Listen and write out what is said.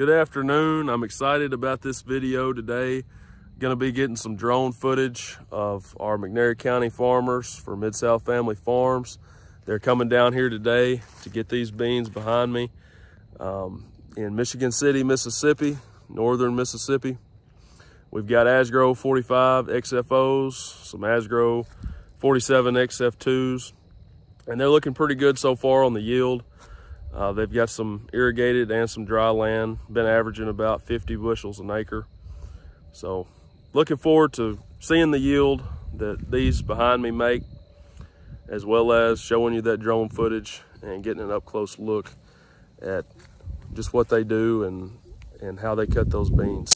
Good afternoon. I'm excited about this video today. Going to be getting some drone footage of our McNairy County farmers for Mid-South Family Farms. They're coming down here today to get these beans behind me um, in Michigan City, Mississippi, northern Mississippi. We've got Asgrow 45 XFOs, some Asgrow 47 XF2s, and they're looking pretty good so far on the yield. Uh, they've got some irrigated and some dry land, been averaging about 50 bushels an acre. So looking forward to seeing the yield that these behind me make, as well as showing you that drone footage and getting an up close look at just what they do and, and how they cut those beans.